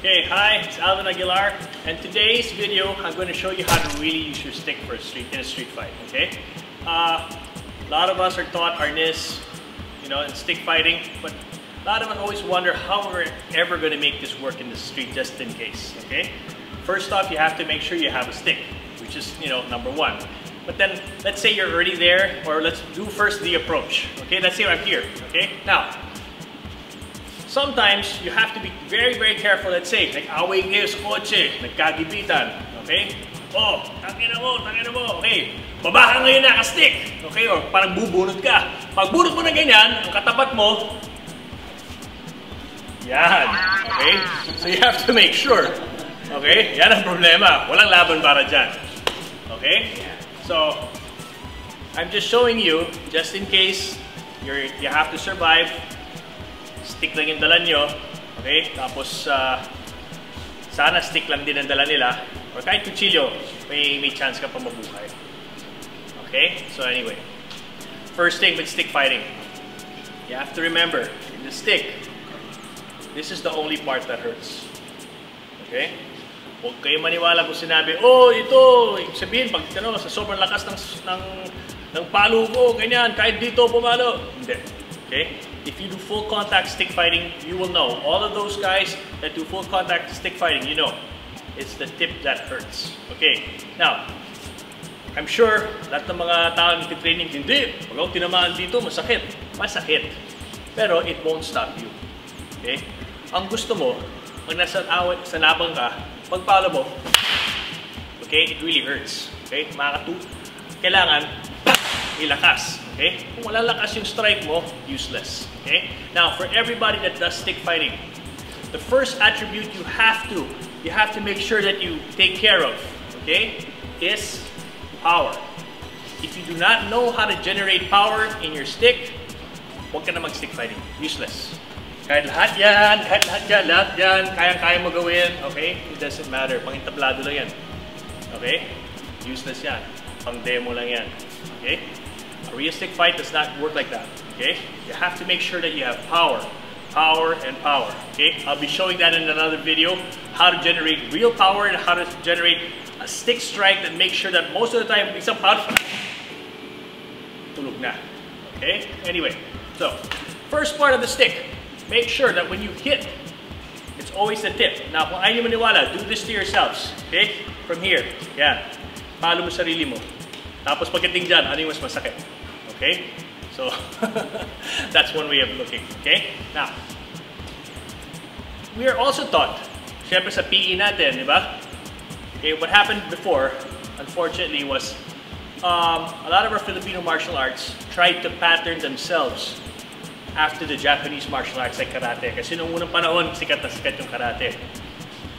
Okay, hi, it's Alvin Aguilar, and today's video I'm going to show you how to really use your stick for a street in a street fight. Okay, uh, a lot of us are taught arnis, you know, and stick fighting, but a lot of us always wonder how we're ever going to make this work in the street, just in case. Okay, first off, you have to make sure you have a stick, which is you know number one. But then, let's say you're already there, or let's do first the approach. Okay, let's say I'm here. Okay, now sometimes you have to be very, very careful. Let's say, like away kayo sa kotse, nagkagibitan, okay? Oh, tangina mo, tangina mo, okay. Baba ka ngayon naka-stick, okay? Or parang bubunot ka. Pag bunot mo na ganyan, ang katapat mo, yan, okay? So you have to make sure, okay? Yan ang problema. Walang laban para dyan. Okay? So, I'm just showing you, just in case you're, you have to survive, stick lang yung dala nyo. Okay? Tapos, uh, sana stick lang din ang dala nila. Or kahit kutsilyo, may, may chance ka pa mabuhay. Okay? So anyway, first thing with stick fighting, you have to remember, in the stick, this is the only part that hurts. Okay? Huwag kayo maniwala kung sinabi, oh, ito, ibig sabihin, pag ano, sa sobrang lakas ng, ng, ng palo ko, ganyan, kahit dito pumalo. Hindi. Okay? If you do full contact stick fighting, you will know. All of those guys that do full contact stick fighting, you know. It's the tip that hurts. Okay, now, I'm sure lahat ng mga tao training hindi. Pag ako tinamaan dito, masakit. Masakit. Pero it won't stop you. Okay? Ang gusto mo, pag nasa awit, sa labang ka, pagpalo mo, okay, it really hurts. Okay? Makakatu, kailangan ilakas. Okay? Kung wala lakas yung strike mo, useless. Okay? Now, for everybody that does stick fighting, the first attribute you have to, you have to make sure that you take care of, okay, is power. If you do not know how to generate power in your stick, huwag ka na mag-stick fighting. Useless. Kahit lahat yan, kahit lahat yan, lahat yan, kayang-kaya mo gawin, okay? It doesn't matter. Pangintablado lang yan. Okay? Useless yan. Pang-demo lang yan. Okay? A realistic fight does not work like that. Okay? You have to make sure that you have power. Power and power. Okay? I'll be showing that in another video. How to generate real power and how to generate a stick strike that makes sure that most of the time, isang power, tulog oh, na. Okay? Anyway, so, first part of the stick. Make sure that when you hit, it's always the tip. Now, kung ayaw maniwala, do this to yourselves. Okay? From here. Yan. Palo mo sarili mo. Tapos pagdating dyan, ano yung mas masakit? Okay? So, that's one way of looking. Okay? Now, we are also taught, syempre sa PE natin, di ba? Okay, what happened before, unfortunately, was um, a lot of our Filipino martial arts tried to pattern themselves after the Japanese martial arts like karate. Kasi nung unang panahon, sikat na sikat yung karate.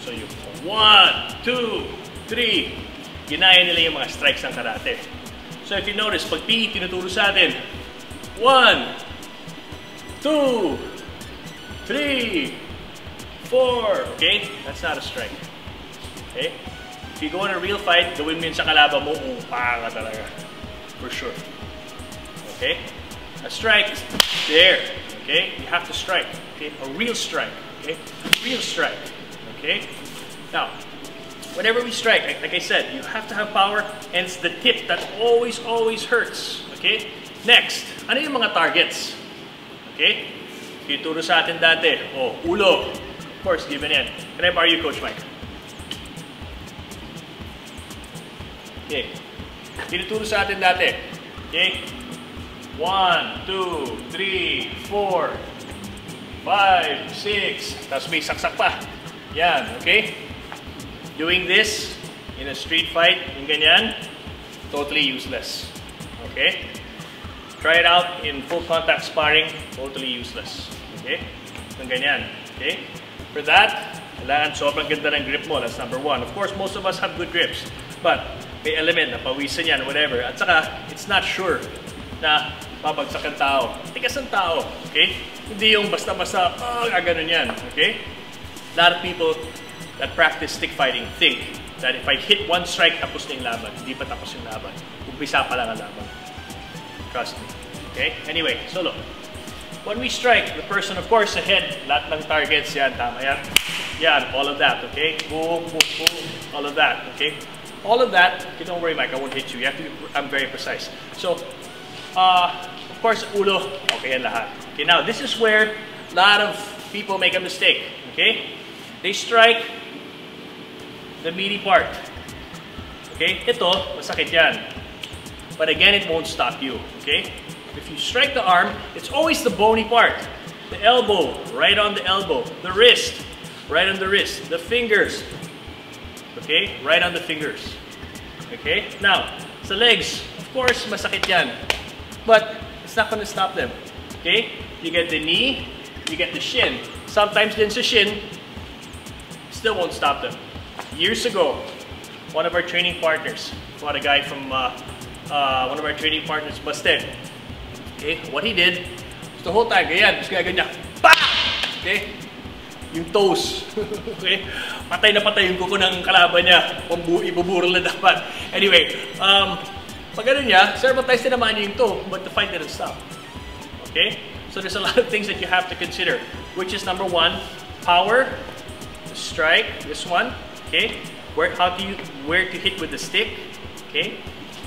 So yung one, two, three, ginaya nila yung mga strikes ng karate. So if you notice, pag PE tinuturo sa atin, one, two, three, four, okay? That's not a strike. Okay? If you go in a real fight, gawin mo yun sa kalaban mo, ka talaga. For sure. Okay? A strike is there. Okay? You have to strike. Okay? A real strike. Okay? Real strike. Okay? Now, whenever we strike, like, like I said, you have to have power and it's the tip that always, always hurts. Okay? Next, ano yung mga targets? Okay? Ituro sa atin dati. Oh, ulo. Of course, given yan. Can I borrow you, Coach Mike? Okay. Tinuturo sa atin dati. Okay? One, two, three, four, five, six. Tapos may saksak pa. Yan, okay? Doing this in a street fight, yung ganyan, totally useless. Okay? Try it out in full contact sparring, totally useless. Okay? Yung ganyan. Okay? For that, kailangan sobrang ganda ng grip mo. That's number one. Of course, most of us have good grips. But, may element na pawisan yan, whatever. At saka, it's not sure na babagsak ang tao. Tigas ang tao. Okay? Hindi yung basta-basta, oh, gaganon yan. Okay? A lot of people that practice stick fighting think that if I hit one strike, tapos na yung laban. Hindi pa tapos yung laban. Umpisa pa lang ang laban. Trust me. Okay? Anyway, so look. When we strike, the person, of course, ahead, lahat ng targets yan, tama yan. Yeah, all of that, okay? Boom, boom, boom, all of that, okay? All of that, okay, don't worry Mike, I won't hit you. You have to be, I'm very precise. So, uh, of course, ulo, okay yan lahat. Okay, now this is where a lot of people make a mistake, okay? They strike the meaty part. Okay, ito, masakit yan. But again, it won't stop you, okay? If you strike the arm, it's always the bony part. The elbow, right on the elbow. The wrist, right on the wrist. The fingers, okay? Right on the fingers. Okay? Now, the legs, of course, masakit yan. But, it's not gonna stop them. Okay? You get the knee, you get the shin. Sometimes din sa shin, still won't stop them. Years ago, one of our training partners, what a guy from uh, uh, one of our training partners, Busted. Okay, what he did, the whole time, ganyan, just ganyan, pa! Okay, yung toes. okay, patay na patay yung kuko ng kalaban niya. Ibuburol na dapat. Anyway, um, pag ganun niya, sermatize din naman niya yung toe, but the fight didn't stop. Okay, so there's a lot of things that you have to consider, which is number one, power, strike, this one, okay, where how you where to hit with the stick, okay,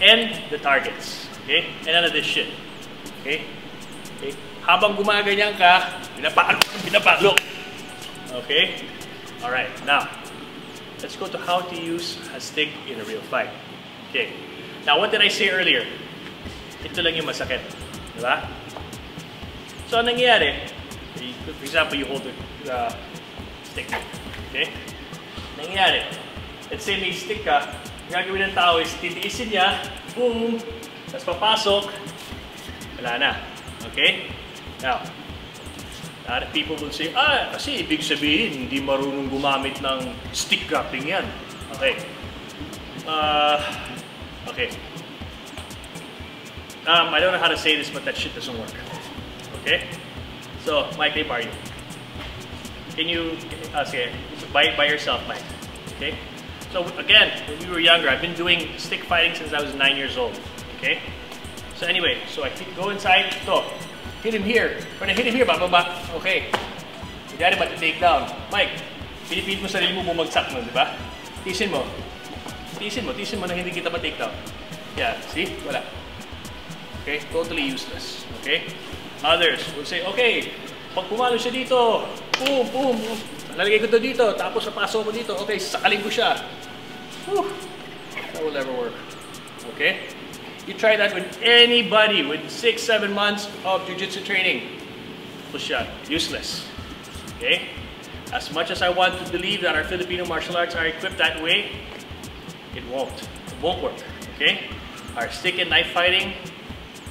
and the targets, okay, and none this shit, okay, okay. Habang gumaganyan ka, pinapalo, okay. All right, now let's go to how to use a stick in a real fight. Okay. Now, what did I say earlier? Ito lang yung masakit, di ba? So, anong nangyayari? For example, you hold the uh, stick. Okay? Nangyayari, let's say may stick ka, ang gagawin ng tao is titiisin niya, boom, tapos papasok, wala na. Okay? Now, a lot people will say, ah, kasi ibig sabihin, hindi marunong gumamit ng stick grappling yan. Okay. Uh, okay. Um, I don't know how to say this, but that shit doesn't work. Okay? So, Mike, they bar you. Can you, uh, sige, by, yourself, Mike. Okay? So, again, when we were younger, I've been doing stick fighting since I was nine years old. Okay? So anyway, so I go inside, to. Hit him here. When I hit him here, bababa. Okay. Kunyari ba, take down. Mike, pinipilit mo sarili mo bumagsak mo, di ba? Tisin mo. Tisin mo, tisin mo na hindi kita ma-take down. Yeah, see? Wala. Okay? Totally useless. Okay? Others will say, okay, pag pumalo siya dito, boom, boom, boom. Lalagay ko to dito, tapos napasok ko dito, okay, sakalin ko siya. Whew. That will never work. Okay? You try that with anybody with six, seven months of jiu-jitsu training. Push shot, useless. Okay? As much as I want to believe that our Filipino martial arts are equipped that way, it won't. It won't work. Okay? Our stick and knife fighting,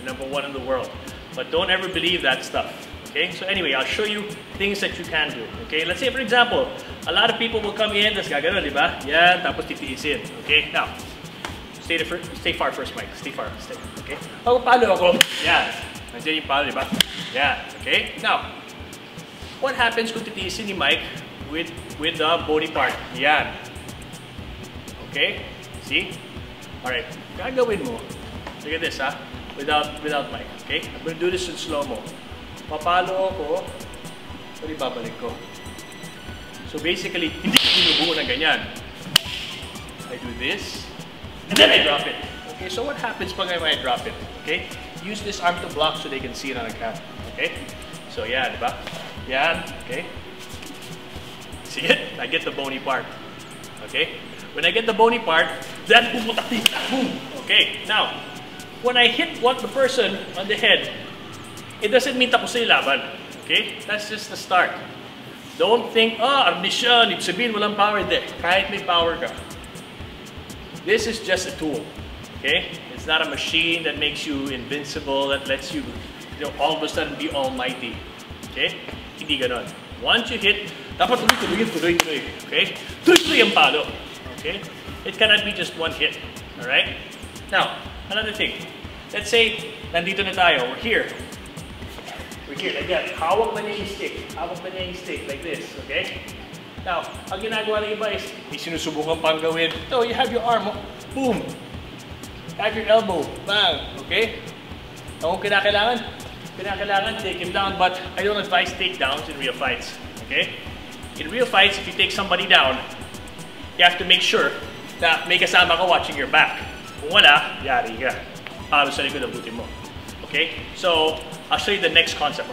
number one in the world. But don't ever believe that stuff. Okay? So anyway, I'll show you things that you can do. Okay? Let's say for example, a lot of people will come in, tas gagano, di ba? Yan, tapos titiisin. Okay? Now, stay, the fir- stay far first, Mike. Stay far. Stay. Okay? Pag palo ako, yan. Nandiyan yung palo, di ba? Yan. Okay? Now, what happens kung titiisin ni Mike with, with the body part? Yan. Okay? See? Alright. Gagawin mo. Look at this, ha? Without, without Mike. Okay? I'm gonna do this in slow-mo. Papalo ako, pero ibabalik ko. So basically, hindi ko binubuo ng ganyan. I do this, and then I drop it. Okay, so what happens pag I drop it? Okay? Use this arm to block so they can see it on the cam. Okay? So yeah, di ba? Yan, okay? See it? I get the bony part. Okay? When I get the bony part, then dito. Boom! Okay, now, when I hit what the person on the head, it doesn't mean tapos na yung laban. Okay? That's just the start. Don't think, ah, oh, arnisyan, ibig sabihin walang power. Hindi. Kahit may power ka. This is just a tool. Okay? It's not a machine that makes you invincible, that lets you, you know, all of a sudden be almighty. Okay? Hindi ganon. Once you hit, dapat tuloy-tuloy, tuloy-tuloy. Okay? Tuloy-tuloy ang palo. Okay? It cannot be just one hit. Alright? Now, another thing. Let's say, nandito na tayo. We're here. We're here, like that. Hawak na niya yung stick. Hawak na niya yung stick, like this. Okay? Now, ang ginagawa ng iba is, may sinusubukan pang gawin. So, you have your arm, boom. Have your elbow, bang. Okay? Kung kinakailangan, kinakailangan, take him down. But I don't advise takedowns in real fights. Okay? in real fights, if you take somebody down, you have to make sure na may kasama ka watching your back. Kung wala, yari ka. Palo sa likod ang buti mo. Okay? So, I'll show you the next concept.